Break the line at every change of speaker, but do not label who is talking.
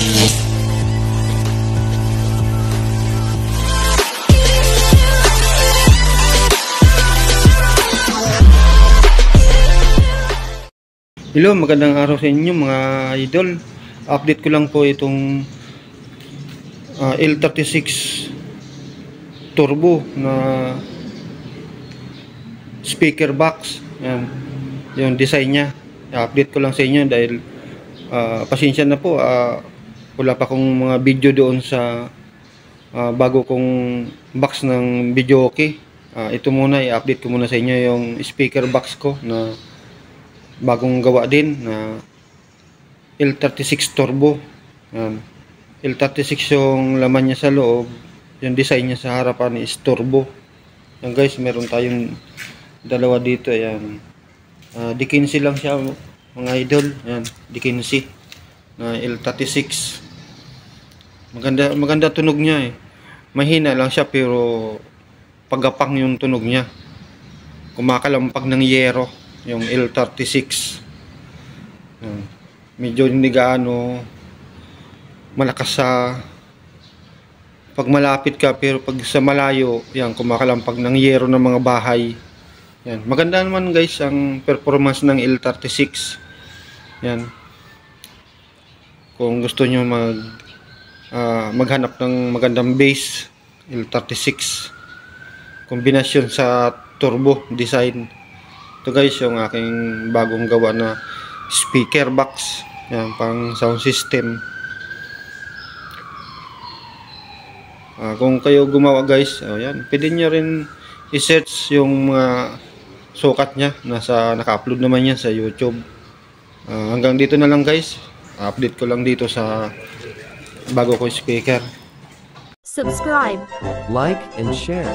Hello, magandang araw sa inyo mga idol. Update ko lang po itong ah, L36 Turbo na speaker box. Yan. Yung design niya. Update ko lang sa inyo dahil ah, pasensya na po. ah, wala pa akong mga video doon sa ah, bago kong box ng video okay. Ah, ito muna, i-update ko muna sa inyo yung speaker box ko na bagong gawa din na L36 Turbo. Yan. L36 yung laman niya sa loob. Yung design niya sa harapan is turbo. Yan guys, meron tayong dalawa dito. Yan. Uh, D15 lang siya mga idol. Yan. D15 na L36. Maganda, maganda tunog niya eh. Mahina lang siya pero pagapang yung tunog niya. Kumakalampag ng yero yung L36 Yan. medyo hindi gaano malakas sa pag malapit ka pero pag sa malayo yan kumakalampag ng yero ng mga bahay yan maganda naman guys ang performance ng L36 yan kung gusto nyo mag ah, maghanap ng magandang base L36 kombinasyon sa turbo design ito guys yung aking bagong gawa na speaker box. Yan, pang sound system. Ah, kung kayo gumawa guys, oh, yan, pwede nyo rin i-search yung mga sukat niya. Nasa, naka-upload naman yan sa YouTube. Ah, hanggang dito na lang guys. Update ko lang dito sa bago ko speaker.
subscribe,
like and share.